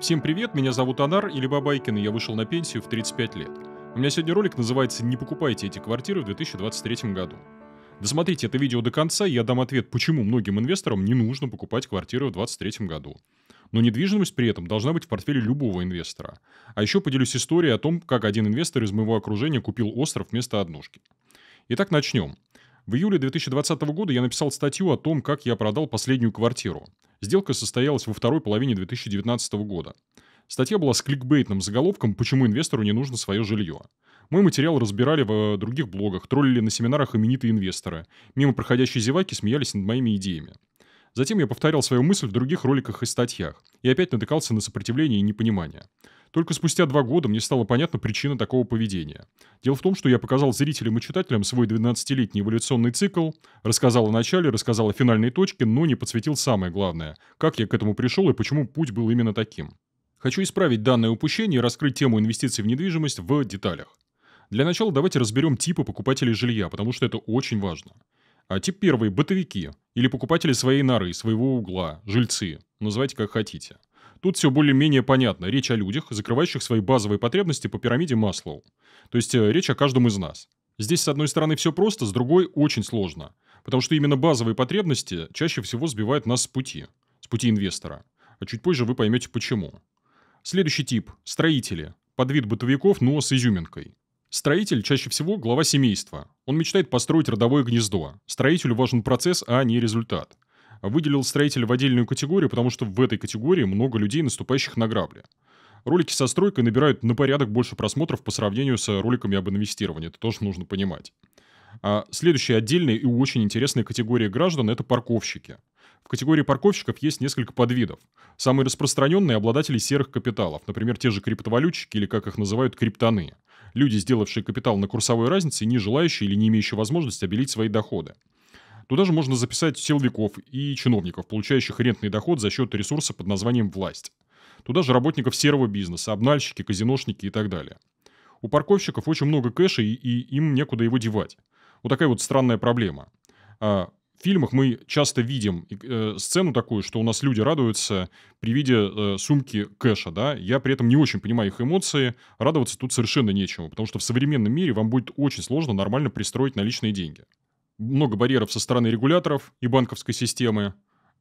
Всем привет, меня зовут Анар или Бабайкин, и я вышел на пенсию в 35 лет. У меня сегодня ролик называется «Не покупайте эти квартиры в 2023 году». Досмотрите это видео до конца, и я дам ответ, почему многим инвесторам не нужно покупать квартиры в 2023 году. Но недвижимость при этом должна быть в портфеле любого инвестора. А еще поделюсь историей о том, как один инвестор из моего окружения купил остров вместо однушки. Итак, начнем. В июле 2020 года я написал статью о том, как я продал последнюю квартиру. Сделка состоялась во второй половине 2019 года. Статья была с кликбейтным заголовком «Почему инвестору не нужно свое жилье». Мой материал разбирали в других блогах, троллили на семинарах именитые инвесторы. Мимо проходящие зеваки смеялись над моими идеями. Затем я повторял свою мысль в других роликах и статьях, и опять натыкался на сопротивление и непонимание. Только спустя два года мне стала понятна причина такого поведения. Дело в том, что я показал зрителям и читателям свой 12-летний эволюционный цикл, рассказал о начале, рассказал о финальной точке, но не подсветил самое главное, как я к этому пришел и почему путь был именно таким. Хочу исправить данное упущение и раскрыть тему инвестиций в недвижимость в деталях. Для начала давайте разберем типы покупателей жилья, потому что это очень важно. А тип первый – бытовики, или покупатели своей норы, своего угла, жильцы, называйте как хотите. Тут все более-менее понятно. Речь о людях, закрывающих свои базовые потребности по пирамиде Маслоу. То есть э, речь о каждом из нас. Здесь, с одной стороны, все просто, с другой – очень сложно. Потому что именно базовые потребности чаще всего сбивают нас с пути. С пути инвестора. А чуть позже вы поймете почему. Следующий тип – строители. Под вид бытовиков, но с изюминкой. Строитель чаще всего глава семейства. Он мечтает построить родовое гнездо. Строителю важен процесс, а не результат. Выделил строителя в отдельную категорию, потому что в этой категории много людей, наступающих на грабли. Ролики со стройкой набирают на порядок больше просмотров по сравнению с роликами об инвестировании. Это тоже нужно понимать. А следующая отдельная и очень интересная категория граждан – это парковщики. В категории парковщиков есть несколько подвидов. Самые распространенные – обладатели серых капиталов, например, те же криптовалютчики или, как их называют, криптоны – люди, сделавшие капитал на курсовой разнице, не желающие или не имеющие возможности обелить свои доходы. Туда же можно записать силовиков и чиновников, получающих рентный доход за счет ресурса под названием «власть». Туда же работников серого бизнеса, обнальщики, казиношники и так далее. У парковщиков очень много кэша, и, им некуда его девать. Вот такая вот странная проблема. А в фильмах мы часто видим э, сцену такую, что у нас люди радуются при виде э, сумки кэша, да. Я при этом не очень понимаю их эмоции. Радоваться тут совершенно нечему, потому что в современном мире вам будет очень сложно нормально пристроить наличные деньги. Много барьеров со стороны регуляторов и банковской системы,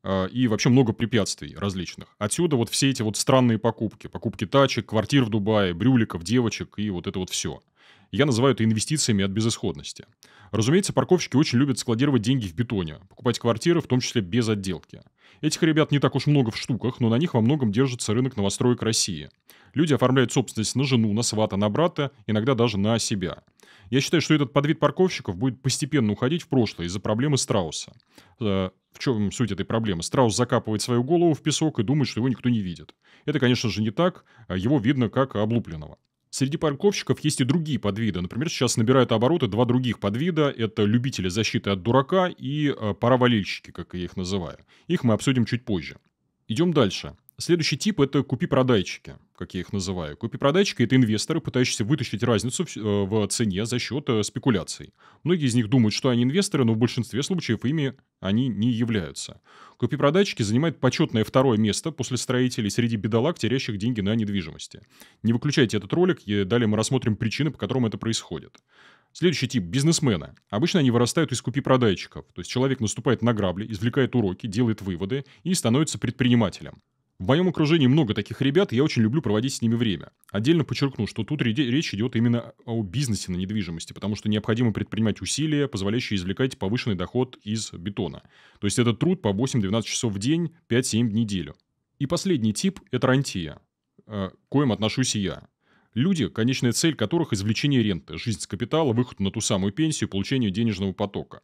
э, и вообще много препятствий различных. Отсюда вот все эти вот странные покупки. Покупки тачек, квартир в Дубае, брюликов, девочек и вот это вот все. Я называю это инвестициями от безысходности. Разумеется, парковщики очень любят складировать деньги в бетоне, покупать квартиры, в том числе без отделки. Этих ребят не так уж много в штуках, но на них во многом держится рынок новостроек России. Люди оформляют собственность на жену, на свата, на брата, иногда даже на себя. Я считаю, что этот подвид парковщиков будет постепенно уходить в прошлое из-за проблемы страуса. Э, в чем суть этой проблемы? Страус закапывает свою голову в песок и думает, что его никто не видит. Это, конечно же, не так. Его видно как облупленного. Среди парковщиков есть и другие подвиды. Например, сейчас набирают обороты два других подвида. Это любители защиты от дурака и э, паровалильщики, как я их называю. Их мы обсудим чуть позже. Идем дальше. Следующий тип – это купи-продайчики, как я их называю. Купи-продайчики – это инвесторы, пытающиеся вытащить разницу в, э, цене за счет э, спекуляций. Многие из них думают, что они инвесторы, но в большинстве случаев ими они не являются. Купи-продайчики занимают почетное второе место после строителей среди бедолаг, теряющих деньги на недвижимости. Не выключайте этот ролик, и далее мы рассмотрим причины, по которым это происходит. Следующий тип – бизнесмены. Обычно они вырастают из купи-продайчиков. То есть человек наступает на грабли, извлекает уроки, делает выводы и становится предпринимателем. В моем окружении много таких ребят, и я очень люблю проводить с ними время. Отдельно подчеркну, что тут речь идет именно о бизнесе на недвижимости, потому что необходимо предпринимать усилия, позволяющие извлекать повышенный доход из бетона. То есть это труд по 8-12 часов в день, 5-7 в неделю. И последний тип – это рантия, э, к коим отношусь и я. Люди, конечная цель которых – извлечение ренты, жизнь с капитала, выход на ту самую пенсию, получение денежного потока.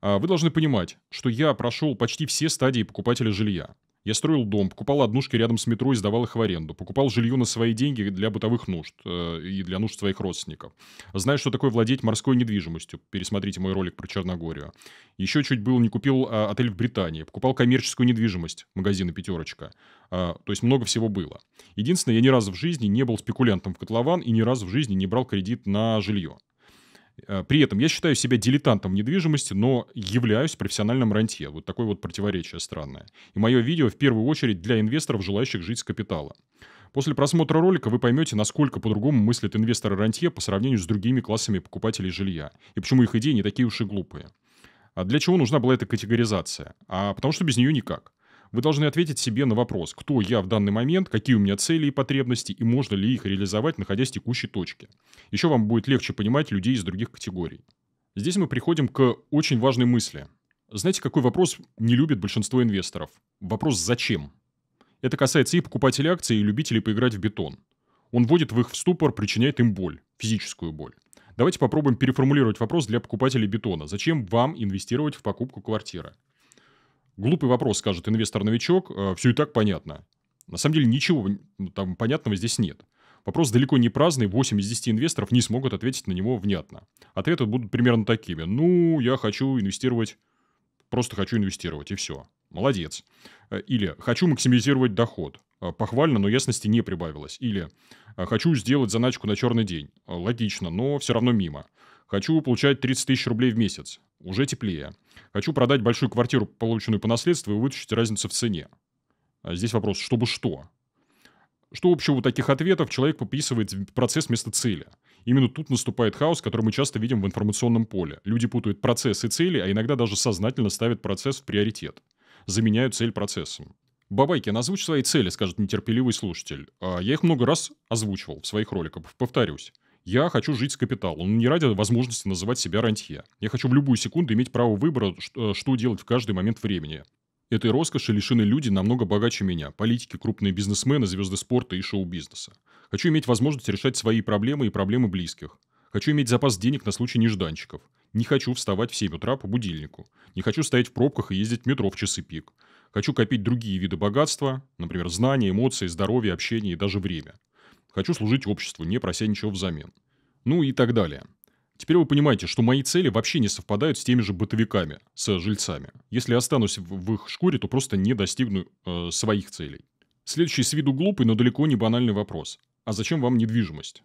А вы должны понимать, что я прошел почти все стадии покупателя жилья. Я строил дом, покупал однушки рядом с метро и сдавал их в аренду. Покупал жилье на свои деньги для бытовых нужд э, и для нужд своих родственников. Знаю, что такое владеть морской недвижимостью. Пересмотрите мой ролик про Черногорию. Еще чуть был не купил э, отель в Британии. Покупал коммерческую недвижимость, магазины «Пятерочка». Э, то есть много всего было. Единственное, я ни разу в жизни не был спекулянтом в котлован и ни разу в жизни не брал кредит на жилье. Э, при этом я считаю себя дилетантом недвижимости, но являюсь профессиональным рантье. Вот такое вот противоречие странное. И мое видео в первую очередь для инвесторов, желающих жить с капитала. После просмотра ролика вы поймете, насколько по-другому мыслят инвесторы рантье по сравнению с другими классами покупателей жилья, и почему их идеи не такие уж и глупые. А для чего нужна была эта категоризация? А потому что без нее никак. Вы должны ответить себе на вопрос, кто я в данный момент, какие у меня цели и потребности, и можно ли их реализовать, находясь в текущей точке. Еще вам будет легче понимать людей из других категорий. Здесь мы приходим к очень важной мысли. Знаете, какой вопрос не любит большинство инвесторов? Вопрос «зачем?». Это касается и покупателей акций, и любителей поиграть в бетон. Он вводит в их в ступор, причиняет им боль, физическую боль. Давайте попробуем переформулировать вопрос для покупателей бетона. Зачем вам инвестировать в покупку квартиры? Глупый вопрос, скажет инвестор-новичок, э, все и так понятно. На самом деле ничего там понятного здесь нет. Вопрос далеко не праздный, 8 из 10 инвесторов не смогут ответить на него внятно. Ответы будут примерно такими. Ну, я хочу инвестировать, просто хочу инвестировать, и все. Молодец. Э, или хочу максимизировать доход. Э, похвально, но ясности не прибавилось. Или хочу сделать заначку на черный день. Логично, но все равно мимо. Хочу получать 30 тысяч рублей в месяц. Уже теплее. Хочу продать большую квартиру, полученную по наследству, и вытащить разницу в цене. А здесь вопрос, чтобы что? Что общего у таких ответов человек пописывает процесс вместо цели? Именно тут наступает хаос, который мы часто видим в информационном поле. Люди путают процесс и цели, а иногда даже сознательно ставят процесс в приоритет. Заменяют цель процессом. Бабайкин, озвучь свои цели, скажет нетерпеливый слушатель. А я их много раз озвучивал в своих роликах, повторюсь. Я хочу жить с капиталом, не ради возможности называть себя рантье. Я хочу в любую секунду иметь право выбора, э, что делать в каждый момент времени. Этой роскоши лишены люди намного богаче меня. Политики, крупные бизнесмены, звезды спорта и шоу-бизнеса. Хочу иметь возможность решать свои проблемы и проблемы близких. Хочу иметь запас денег на случай нежданчиков. Не хочу вставать в 7 утра по будильнику. Не хочу стоять в пробках и ездить в метро в часы пик. Хочу копить другие виды богатства, например, знания, эмоции, здоровье, общение и даже время. Хочу служить обществу, не прося ничего взамен. Ну и так далее. Теперь вы понимаете, что мои цели вообще не совпадают с теми же бытовиками, с жильцами. Если останусь в их шкуре, то просто не достигну э, своих целей. Следующий с виду глупый, но далеко не банальный вопрос. А зачем вам недвижимость?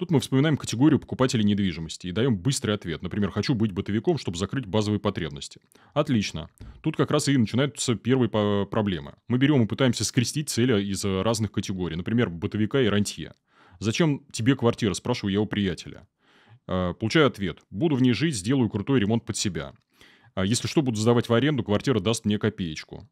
Тут мы вспоминаем категорию покупателей недвижимости и даем быстрый ответ. Например, хочу быть бытовиком, чтобы закрыть базовые потребности. Отлично. Тут как раз и начинаются первые проблемы. Мы берем и пытаемся скрестить цели из разных категорий. Например, бытовика и рантье. Зачем тебе квартира, спрашиваю я у приятеля. А, получаю ответ. Буду в ней жить, сделаю крутой ремонт под себя. А если что, буду сдавать в аренду, квартира даст мне копеечку.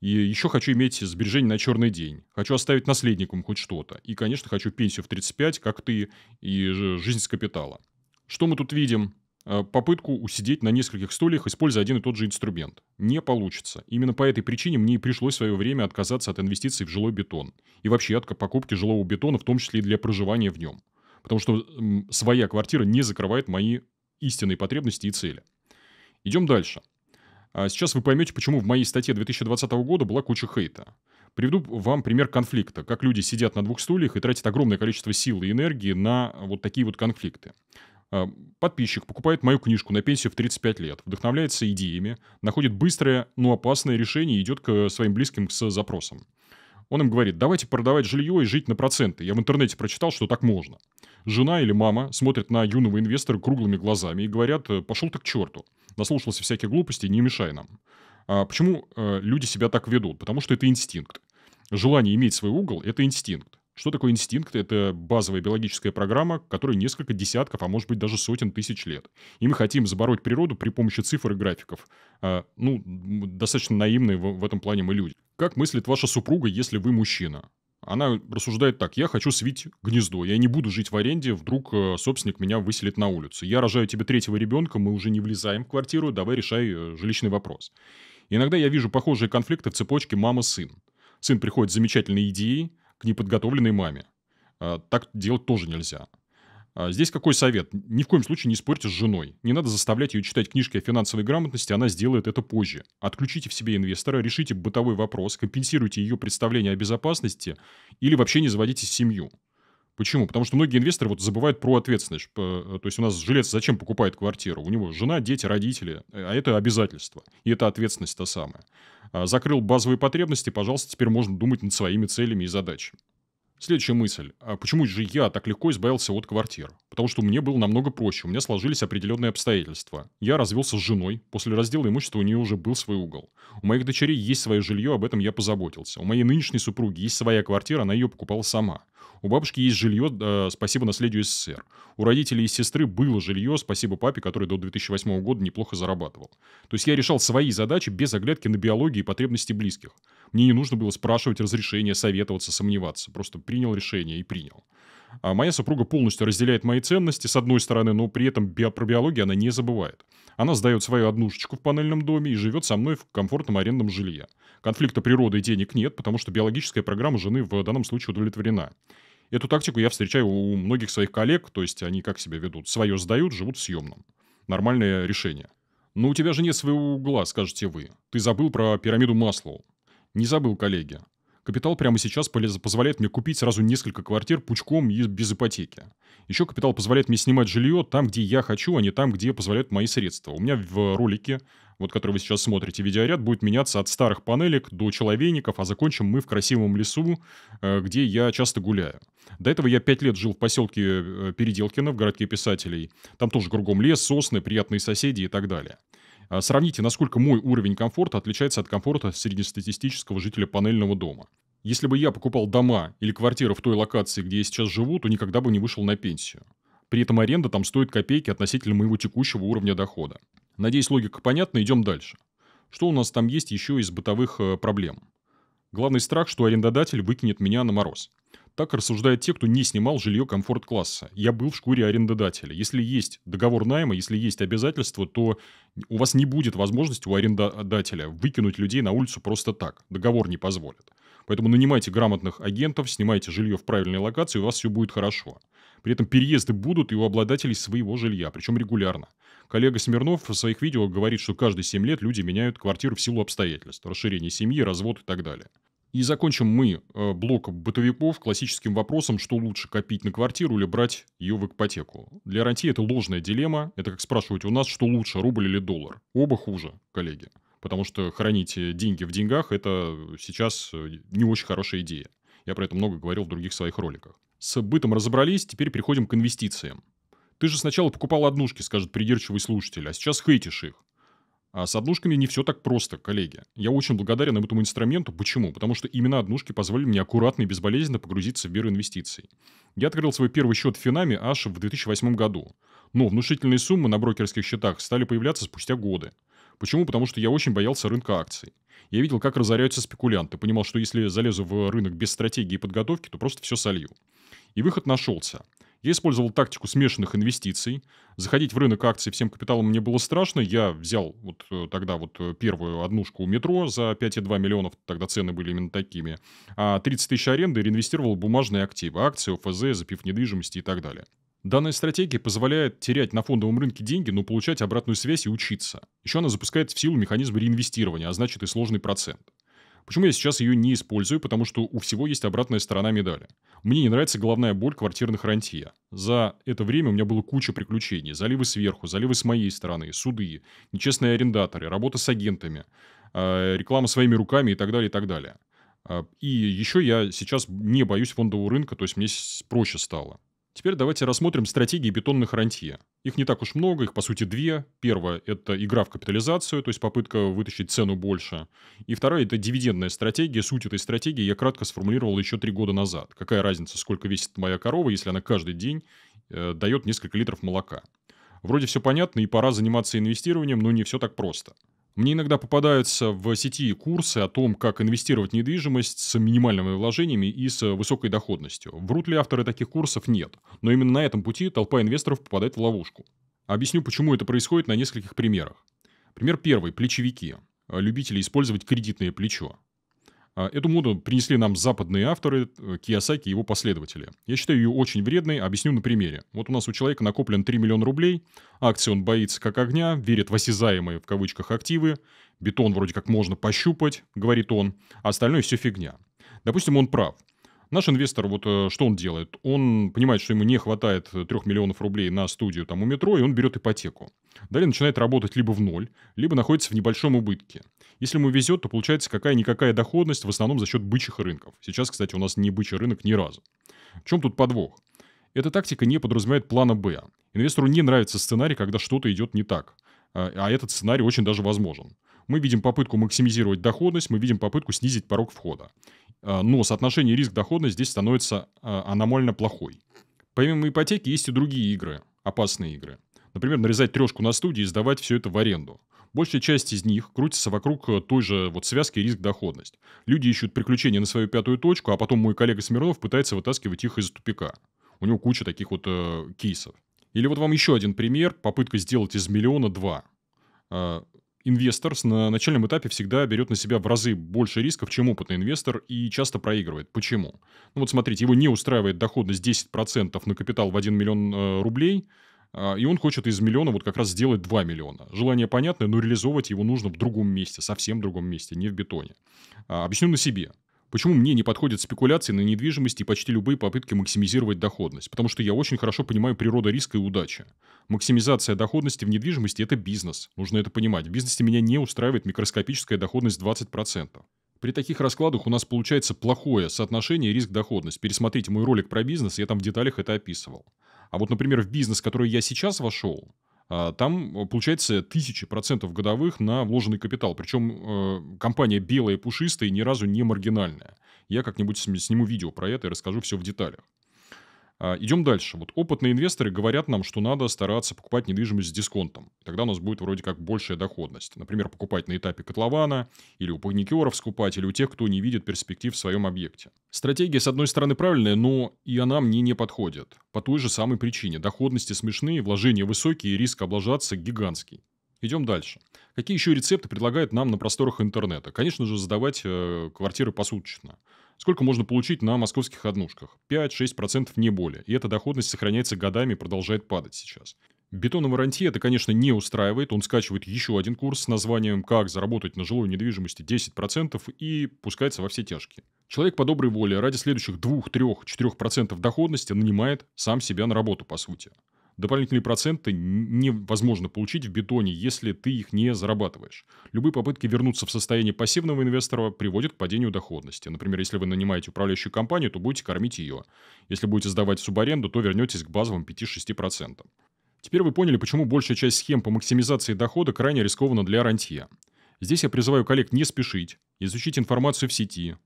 И еще хочу иметь сбережения на черный день. Хочу оставить наследникам хоть что-то. И, конечно, хочу пенсию в 35, как ты, и жизнь с капитала. Что мы тут видим? А, попытку усидеть на нескольких стульях, используя один и тот же инструмент. Не получится. Именно по этой причине мне и пришлось в свое время отказаться от инвестиций в жилой бетон. И вообще от покупки жилого бетона, в том числе и для проживания в нем. Потому что своя квартира не закрывает мои истинные потребности и цели. Идем дальше. А сейчас вы поймете, почему в моей статье 2020 года была куча хейта. Приведу вам пример конфликта, как люди сидят на двух стульях и тратят огромное количество сил и энергии на вот такие вот конфликты. А, подписчик покупает мою книжку на пенсию в 35 лет, вдохновляется идеями, находит быстрое, но опасное решение и идет к своим близким с запросом. Он им говорит, давайте продавать жилье и жить на проценты. Я в интернете прочитал, что так можно. Жена или мама смотрят на юного инвестора круглыми глазами и говорят, пошел ты к черту наслушался всяких глупостей, не мешай нам. А почему э, люди себя так ведут? Потому что это инстинкт. Желание иметь свой угол – это инстинкт. Что такое инстинкт? Это базовая биологическая программа, которой несколько десятков, а может быть даже сотен тысяч лет. И мы хотим забороть природу при помощи цифр и графиков. А, ну, достаточно наивные в, в этом плане мы люди. Как мыслит ваша супруга, если вы мужчина? Она рассуждает так, я хочу свить гнездо, я не буду жить в аренде, вдруг э, собственник меня выселит на улицу. Я рожаю тебе третьего ребенка, мы уже не влезаем в квартиру, давай решай э, жилищный вопрос. Иногда я вижу похожие конфликты в цепочке мама-сын. Сын приходит с замечательной идеей к неподготовленной маме. А, так делать тоже нельзя. А, здесь какой совет? Ни в коем случае не спорьте с женой. Не надо заставлять ее читать книжки о финансовой грамотности, она сделает это позже. Отключите в себе инвестора, решите бытовой вопрос, компенсируйте ее представление о безопасности или вообще не заводите семью. Почему? Потому что многие инвесторы вот забывают про ответственность. То есть у нас жилец зачем покупает квартиру? У него жена, дети, родители. А это обязательство. И это ответственность та самая. А, закрыл базовые потребности, пожалуйста, теперь можно думать над своими целями и задачами. Следующая мысль. А почему же я так легко избавился от квартир? Потому что мне было намного проще. У меня сложились определенные обстоятельства. Я развелся с женой. После раздела имущества у нее уже был свой угол. У моих дочерей есть свое жилье, об этом я позаботился. У моей нынешней супруги есть своя квартира, она ее покупала сама. У бабушки есть жилье, э, спасибо наследию СССР. У родителей и сестры было жилье, спасибо папе, который до 2008 года неплохо зарабатывал. То есть я решал свои задачи без оглядки на биологию и потребности близких. Мне не нужно было спрашивать разрешения, советоваться, сомневаться. Просто принял решение и принял. А моя супруга полностью разделяет мои ценности, с одной стороны, но при этом био про биологию она не забывает. Она сдает свою однушечку в панельном доме и живет со мной в комфортном арендном жилье. Конфликта природы и денег нет, потому что биологическая программа жены в данном случае удовлетворена. Эту тактику я встречаю у многих своих коллег, то есть они как себя ведут? Свое сдают, живут в съемном. Нормальное решение. Но у тебя же нет своего угла, скажете вы. Ты забыл про пирамиду Маслоу. Не забыл, коллеги. Капитал прямо сейчас позволяет мне купить сразу несколько квартир пучком и без ипотеки. Еще капитал позволяет мне снимать жилье там, где я хочу, а не там, где позволяют мои средства. У меня в ролике, вот который вы сейчас смотрите, видеоряд будет меняться от старых панелек до человейников, а закончим мы в красивом лесу, э, где я часто гуляю. До этого я пять лет жил в поселке э, Переделкино, в городке писателей. Там тоже кругом лес, сосны, приятные соседи и так далее. А сравните, насколько мой уровень комфорта отличается от комфорта среднестатистического жителя панельного дома. Если бы я покупал дома или квартиры в той локации, где я сейчас живу, то никогда бы не вышел на пенсию. При этом аренда там стоит копейки относительно моего текущего уровня дохода. Надеюсь, логика понятна, идем дальше. Что у нас там есть еще из бытовых э, проблем? Главный страх, что арендодатель выкинет меня на мороз. Так рассуждают те, кто не снимал жилье комфорт-класса. Я был в шкуре арендодателя. Если есть договор найма, если есть обязательства, то у вас не будет возможности у арендодателя выкинуть людей на улицу просто так. Договор не позволит. Поэтому нанимайте грамотных агентов, снимайте жилье в правильной локации, и у вас все будет хорошо. При этом переезды будут и у обладателей своего жилья, причем регулярно. Коллега Смирнов в своих видео говорит, что каждые 7 лет люди меняют квартиру в силу обстоятельств, расширение семьи, развод и так далее. И закончим мы э, блок бытовиков классическим вопросом, что лучше копить на квартиру или брать ее в ипотеку. Для России это ложная дилемма. Это как спрашивать у нас, что лучше, рубль или доллар. Оба хуже, коллеги. Потому что хранить деньги в деньгах – это сейчас э, не очень хорошая идея. Я про это много говорил в других своих роликах. С бытом разобрались, теперь переходим к инвестициям. Ты же сначала покупал однушки, скажет придирчивый слушатель, а сейчас хейтишь их. А с однушками не все так просто, коллеги. Я очень благодарен этому инструменту. Почему? Потому что именно однушки позволили мне аккуратно и безболезненно погрузиться в мир инвестиций. Я открыл свой первый счет в Финаме аж в 2008 году. Но внушительные суммы на брокерских счетах стали появляться спустя годы. Почему? Потому что я очень боялся рынка акций. Я видел, как разоряются спекулянты, понимал, что если залезу в рынок без стратегии и подготовки, то просто все солью. И выход нашелся. Я использовал тактику смешанных инвестиций. Заходить в рынок акций всем капиталом мне было страшно. Я взял вот э, тогда вот э, первую однушку у метро за 5,2 миллионов, тогда цены были именно такими. А 30 тысяч аренды реинвестировал в бумажные активы, акции, ОФЗ, запив недвижимости и так далее. Данная стратегия позволяет терять на фондовом рынке деньги, но получать обратную связь и учиться. Еще она запускает в силу механизм реинвестирования, а значит и сложный процент. Почему я сейчас ее не использую? Потому что у всего есть обратная сторона медали. Мне не нравится головная боль квартирных рантье. За это время у меня было куча приключений. Заливы сверху, заливы с моей стороны, суды, нечестные арендаторы, работа с агентами, а, реклама своими руками и так далее, и так далее. А, и еще я сейчас не боюсь фондового рынка, то есть мне проще стало. Теперь давайте рассмотрим стратегии бетонных рантье. Их не так уж много, их по сути две. Первая – это игра в капитализацию, то есть попытка вытащить цену больше. И вторая – это дивидендная стратегия. Суть этой стратегии я кратко сформулировал еще три года назад. Какая разница, сколько весит моя корова, если она каждый день э, дает несколько литров молока. Вроде все понятно, и пора заниматься инвестированием, но не все так просто. Мне иногда попадаются в сети курсы о том, как инвестировать в недвижимость с минимальными вложениями и с высокой доходностью. Врут ли авторы таких курсов? Нет. Но именно на этом пути толпа инвесторов попадает в ловушку. Объясню, почему это происходит на нескольких примерах. Пример первый – плечевики. Любители использовать кредитное плечо. А, эту моду принесли нам западные авторы, э, Кiyosaki и его последователи. Я считаю ее очень вредной, объясню на примере. Вот у нас у человека накоплен 3 миллиона рублей, акции он боится как огня, верит в осязаемые в кавычках активы, бетон вроде как можно пощупать, говорит он, а остальное все фигня. Допустим, он прав. Наш инвестор, вот э, что он делает? Он понимает, что ему не хватает 3 миллионов рублей на студию там у метро, и он берет ипотеку. Далее начинает работать либо в ноль, либо находится в небольшом убытке. Если ему везет, то получается какая-никакая доходность, в основном за счет бычьих рынков. Сейчас, кстати, у нас не бычий рынок ни разу. В чем тут подвох? Эта тактика не подразумевает плана «Б». Инвестору не нравится сценарий, когда что-то идет не так. А, а этот сценарий очень даже возможен. Мы видим попытку максимизировать доходность, мы видим попытку снизить порог входа. А, но соотношение риск-доходность здесь становится а, аномально плохой. Помимо ипотеки есть и другие игры, опасные игры. Например, нарезать трешку на студии и сдавать все это в аренду. Большая часть из них крутится вокруг э, той же вот связки риск-доходность. Люди ищут приключения на свою пятую точку, а потом мой коллега Смирнов пытается вытаскивать их из тупика. У него куча таких вот э, кейсов. Или вот вам еще один пример. Попытка сделать из миллиона два. Э, инвестор на начальном этапе всегда берет на себя в разы больше рисков, чем опытный инвестор, и часто проигрывает. Почему? Ну вот смотрите, его не устраивает доходность 10% на капитал в 1 миллион э, рублей – и он хочет из миллиона вот как раз сделать 2 миллиона. Желание понятное, но реализовывать его нужно в другом месте, совсем другом месте, не в бетоне. А, объясню на себе. Почему мне не подходят спекуляции на недвижимости и почти любые попытки максимизировать доходность? Потому что я очень хорошо понимаю природу риска и удачи. Максимизация доходности в недвижимости – это бизнес. Нужно это понимать. В бизнесе меня не устраивает микроскопическая доходность 20%. При таких раскладах у нас получается плохое соотношение риск-доходность. Пересмотрите мой ролик про бизнес, я там в деталях это описывал. А вот, например, в бизнес, который я сейчас вошел, а, там э, получается тысячи процентов годовых на вложенный капитал. Причем э, компания белая, пушистая ни разу не маргинальная. Я как-нибудь сниму видео про это и расскажу все в деталях. А, идем дальше. Вот опытные инвесторы говорят нам, что надо стараться покупать недвижимость с дисконтом. Тогда у нас будет вроде как большая доходность. Например, покупать на этапе котлована, или у паникеров скупать, или у тех, кто не видит перспектив в своем объекте. Стратегия, с одной стороны, правильная, но и она мне не подходит. По той же самой причине. Доходности смешные, вложения высокие, риск облажаться гигантский. Идем дальше. Какие еще рецепты предлагают нам на просторах интернета? Конечно же, сдавать э, квартиры посуточно. Сколько можно получить на московских однушках? 5-6% не более. И эта доходность сохраняется годами и продолжает падать сейчас. Бетоновый рантье это, конечно, не устраивает. Он скачивает еще один курс с названием «Как заработать на жилой недвижимости 10% и пускается во все тяжкие. Человек по доброй воле ради следующих 2, 3, 4% доходности нанимает сам себя на работу, по сути. Дополнительные проценты невозможно получить в бетоне, если ты их не зарабатываешь. Любые попытки вернуться в состояние пассивного инвестора приводят к падению доходности. Например, если вы нанимаете управляющую компанию, то будете кормить ее. Если будете сдавать субаренду, то вернетесь к базовым 5-6%. Теперь вы поняли, почему большая часть схем по максимизации дохода крайне рискована для рантье. Здесь я призываю коллег не спешить, изучить информацию в сети,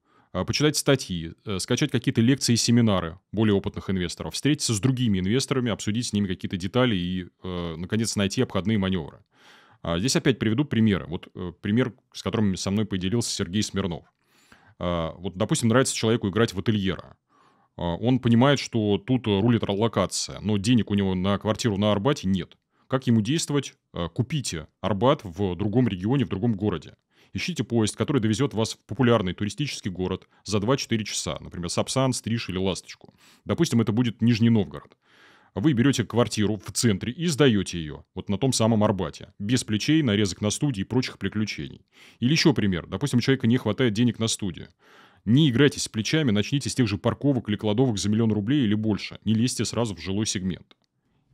почитать статьи, э, скачать какие-то лекции и семинары более опытных инвесторов, встретиться с другими инвесторами, обсудить с ними какие-то детали и, э, наконец, найти обходные маневры. А, здесь опять приведу примеры. Вот э, пример, с которым со мной поделился Сергей Смирнов. А, вот, допустим, нравится человеку играть в ательера. Он понимает, что тут рулит локация, но денег у него на квартиру на Арбате нет. Как ему действовать? Купите Арбат в другом регионе, в другом городе. Ищите поезд, который довезет вас в популярный туристический город за 2-4 часа. Например, Сапсан, Стриж или Ласточку. Допустим, это будет Нижний Новгород. Вы берете квартиру в центре и сдаете ее, вот на том самом Арбате, без плечей, нарезок на студии и прочих приключений. Или еще пример. Допустим, у человека не хватает денег на студию. Не играйте с плечами, начните с тех же парковок или кладовок за миллион рублей или больше. Не лезьте сразу в жилой сегмент.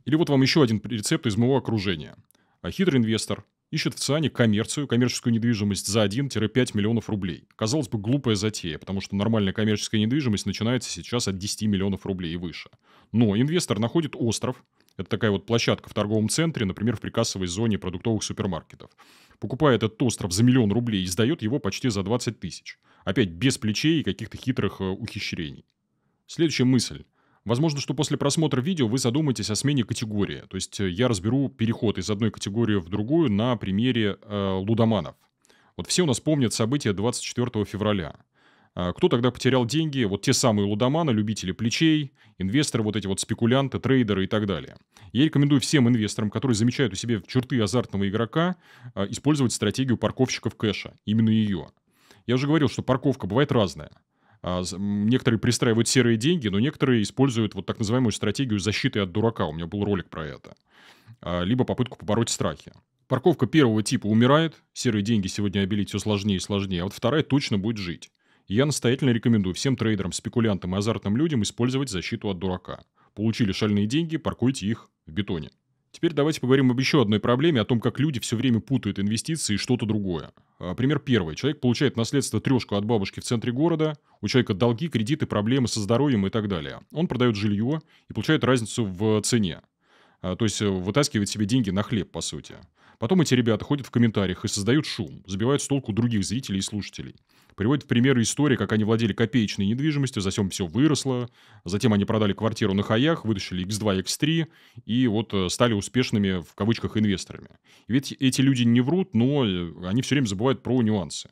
Или вот вам еще один рецепт из моего окружения. А хитрый инвестор ищет в ЦИАНе коммерцию, коммерческую недвижимость за 1-5 миллионов рублей. Казалось бы, глупая затея, потому что нормальная коммерческая недвижимость начинается сейчас от 10 миллионов рублей и выше. Но инвестор находит остров, это такая вот площадка в торговом центре, например, в прикассовой зоне продуктовых супермаркетов. Покупает этот остров за миллион рублей и сдает его почти за 20 тысяч. Опять без плечей и каких-то хитрых э, ухищрений. Следующая мысль. Возможно, что после просмотра видео вы задумаетесь о смене категории. То есть э, я разберу переход из одной категории в другую на примере э, лудоманов. Вот все у нас помнят события 24 февраля. А кто тогда потерял деньги? Вот те самые лудоманы, любители плечей, инвесторы, вот эти вот спекулянты, трейдеры и так далее. Я рекомендую всем инвесторам, которые замечают у себя черты азартного игрока, э, использовать стратегию парковщиков кэша. Именно ее. Я уже говорил, что парковка бывает разная. А, некоторые пристраивают серые деньги, но некоторые используют вот так называемую стратегию защиты от дурака. У меня был ролик про это. А, либо попытку побороть страхи. Парковка первого типа умирает, серые деньги сегодня обелить все сложнее и сложнее, а вот вторая точно будет жить. я настоятельно рекомендую всем трейдерам, спекулянтам и азартным людям использовать защиту от дурака. Получили шальные деньги, паркуйте их в бетоне. Теперь давайте поговорим об еще одной проблеме, о том, как люди все время путают инвестиции и что-то другое. А, пример первый. Человек получает наследство трешку от бабушки в центре города, у человека долги, кредиты, проблемы со здоровьем и так далее. Он продает жилье и получает разницу в цене. А, то есть э, вытаскивает себе деньги на хлеб, по сути. Потом эти ребята ходят в комментариях и создают шум, забивают с толку других зрителей и слушателей. Приводят в примеры истории, как они владели копеечной недвижимостью, затем все выросло, затем они продали квартиру на хаях, вытащили X2, X3 и вот э, стали успешными, в кавычках, инвесторами. Ведь эти люди не врут, но э, они все время забывают про нюансы.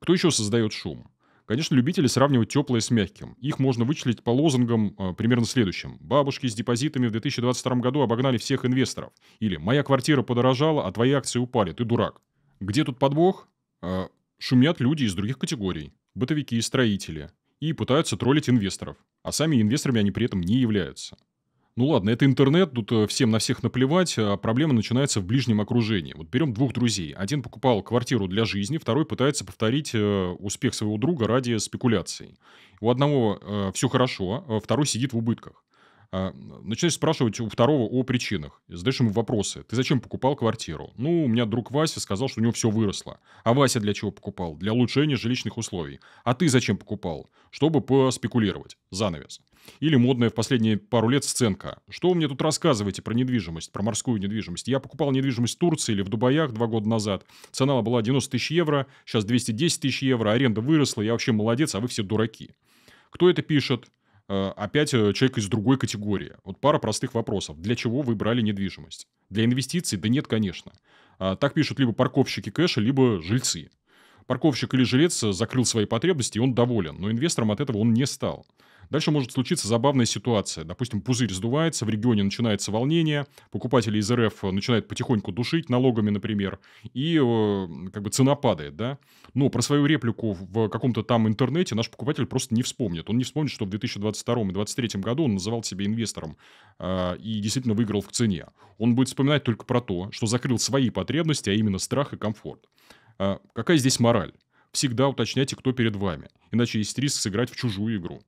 Кто еще создает шум? Конечно, любители сравнивать теплое с мягким. Их можно вычислить по лозунгам э, примерно следующим. Бабушки с депозитами в 2022 году обогнали всех инвесторов. Или «Моя квартира подорожала, а твои акции упали, ты дурак». Где тут подвох? Э, шумят люди из других категорий. Бытовики и строители. И пытаются троллить инвесторов. А сами инвесторами они при этом не являются. Ну ладно, это интернет, тут э, всем на всех наплевать, а проблема начинается в ближнем окружении. Вот берем двух друзей. Один покупал квартиру для жизни, второй пытается повторить э, успех своего друга ради спекуляций. У одного э, все хорошо, а второй сидит в убытках. А, начинаешь спрашивать у второго о причинах. Задаешь ему вопросы. Ты зачем покупал квартиру? Ну, у меня друг Вася сказал, что у него все выросло. А Вася для чего покупал? Для улучшения жилищных условий. А ты зачем покупал? Чтобы поспекулировать. Занавес. Или модная в последние пару лет сценка. Что вы мне тут рассказываете про недвижимость, про морскую недвижимость? Я покупал недвижимость в Турции или в Дубаях два года назад. Цена была 90 тысяч евро, сейчас 210 тысяч евро, аренда выросла, я вообще молодец, а вы все дураки. Кто это пишет? Э, опять э, человек из другой категории. Вот пара простых вопросов. Для чего вы брали недвижимость? Для инвестиций? Да нет, конечно. А, так пишут либо парковщики кэша, либо жильцы. Парковщик или жилец закрыл свои потребности, и он доволен, но инвестором от этого он не стал. Дальше может случиться забавная ситуация. Допустим, пузырь сдувается, в регионе начинается волнение, покупатели из РФ начинают потихоньку душить налогами, например, и э, как бы цена падает, да. Но про свою реплику в каком-то там интернете наш покупатель просто не вспомнит. Он не вспомнит, что в 2022 и 2023 году он называл себя инвестором э, и действительно выиграл в цене. Он будет вспоминать только про то, что закрыл свои потребности, а именно страх и комфорт. А какая здесь мораль? Всегда уточняйте, кто перед вами, иначе есть риск сыграть в чужую игру.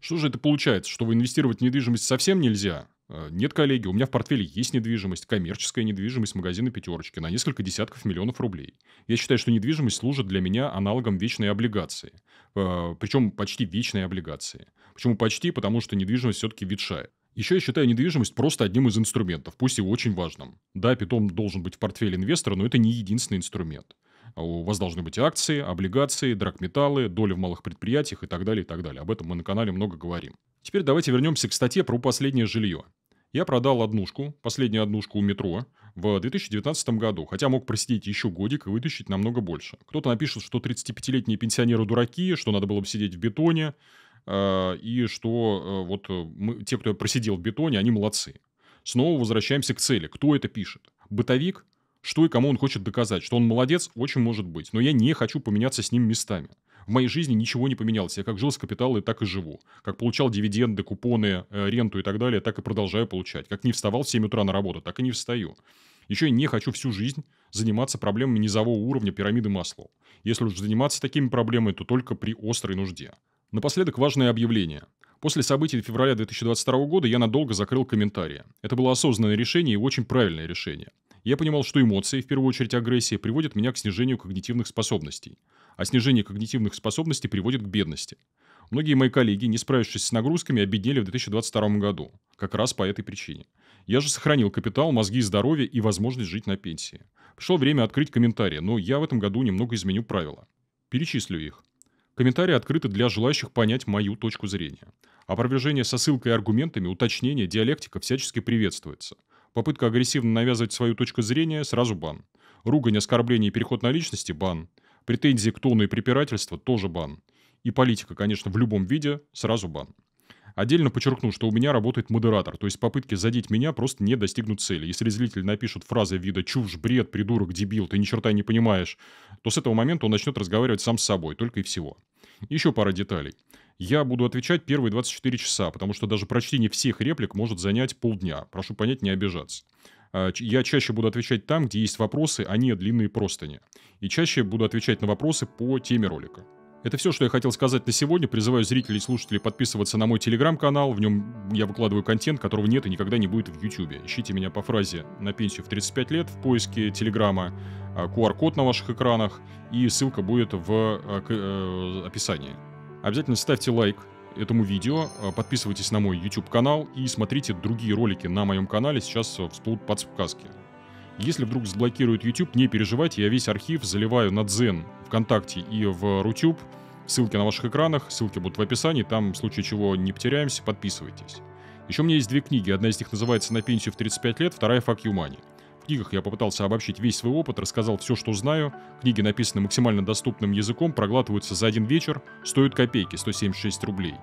Что же это получается, что вы инвестировать в недвижимость совсем нельзя? Э, нет, коллеги, у меня в портфеле есть недвижимость, коммерческая недвижимость магазина «Пятерочки» на несколько десятков миллионов рублей. Я считаю, что недвижимость служит для меня аналогом вечной облигации. Э, Причем почти вечной облигации. Почему почти? Потому что недвижимость все-таки ветшает. Еще я считаю недвижимость просто одним из инструментов, пусть и очень важным. Да, питом должен быть в портфеле инвестора, но это не единственный инструмент. А у вас должны быть акции, облигации, драгметаллы, доли в малых предприятиях и так далее, и так далее. Об этом мы на канале много говорим. Теперь давайте вернемся к статье про последнее жилье. Я продал однушку, последнюю однушку у метро, в 2019 году, хотя мог просидеть еще годик и вытащить намного больше. Кто-то напишет, что 35-летние пенсионеры дураки, что надо было бы сидеть в бетоне, э, и что э, вот э, мы, те, кто просидел в бетоне, они молодцы. Снова возвращаемся к цели. Кто это пишет? Бытовик? Что и кому он хочет доказать? Что он молодец? Очень может быть. Но я не хочу поменяться с ним местами. В моей жизни ничего не поменялось. Я как жил с капиталом, так и живу. Как получал дивиденды, купоны, э, ренту и так далее, так и продолжаю получать. Как не вставал в 7 утра на работу, так и не встаю. Еще я не хочу всю жизнь заниматься проблемами низового уровня пирамиды Маслоу. Если уж заниматься такими проблемами, то только при острой нужде. Напоследок важное объявление. После событий февраля 2022 года я надолго закрыл комментарии. Это было осознанное решение и очень правильное решение. Я понимал, что эмоции, в первую очередь агрессия, приводят меня к снижению когнитивных способностей. А снижение когнитивных способностей приводит к бедности. Многие мои коллеги, не справившись с нагрузками, обеднели в 2022 году. Как раз по этой причине. Я же сохранил капитал, мозги, здоровье и возможность жить на пенсии. Пришло время открыть комментарии, но я в этом году немного изменю правила. Перечислю их. Комментарии открыты для желающих понять мою точку зрения. Опровержение со ссылкой и аргументами, уточнение, диалектика всячески приветствуется – Попытка агрессивно навязывать свою точку зрения – сразу бан. Ругань, оскорбление и переход на личности – бан. Претензии к тону и препирательство – тоже бан. И политика, конечно, в любом виде – сразу бан. Отдельно подчеркну, что у меня работает модератор, то есть попытки задеть меня просто не достигнут цели. Если зритель напишет фразы вида «чушь», «бред», «придурок», «дебил», «ты ни черта не понимаешь», то с этого момента он начнет разговаривать сам с собой, только и всего. Еще пара деталей. Я буду отвечать первые 24 часа, потому что даже прочтение всех реплик может занять полдня. Прошу понять, не обижаться. А, я чаще буду отвечать там, где есть вопросы, а не длинные простыни. И чаще буду отвечать на вопросы по теме ролика. Это все, что я хотел сказать на сегодня. Призываю зрителей и слушателей подписываться на мой телеграм-канал. В нем я выкладываю контент, которого нет и никогда не будет в YouTube. Ищите меня по фразе «на пенсию в 35 лет» в поиске телеграма, QR-код на ваших экранах, и ссылка будет в э, э, описании. Обязательно ставьте лайк этому видео, подписывайтесь на мой YouTube канал и смотрите другие ролики на моем канале, сейчас всплывут подсказки. Если вдруг заблокируют YouTube, не переживайте, я весь архив заливаю на Дзен, ВКонтакте и в Рутюб. Ссылки на ваших экранах, ссылки будут в описании, там в случае чего не потеряемся, подписывайтесь. Еще у меня есть две книги, одна из них называется «На пенсию в 35 лет», вторая «Fuck you money». В книгах я попытался обобщить весь свой опыт, рассказал все, что знаю. Книги написаны максимально доступным языком, проглатываются за один вечер, стоят копейки, 176 рублей.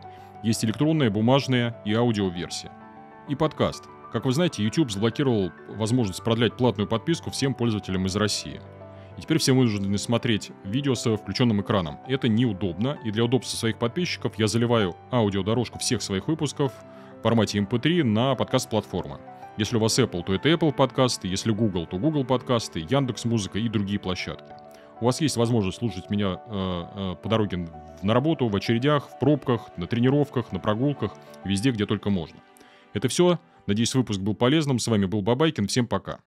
Есть электронная, бумажная и аудиоверсия. И подкаст – как вы знаете, YouTube заблокировал возможность продлять платную подписку всем пользователям из России. И теперь все вынуждены смотреть видео с включенным экраном. Это неудобно, и для удобства своих подписчиков я заливаю аудиодорожку всех своих выпусков в формате MP3 на подкаст-платформы. Если у вас Apple, то это Apple подкасты, если Google, то Google подкасты, Яндекс Музыка и другие площадки. У вас есть возможность слушать меня э, э, по дороге на работу, в очередях, в пробках, на тренировках, на прогулках, везде, где только можно. Это все. Надеюсь, выпуск был полезным. С вами был Бабайкин. Всем пока.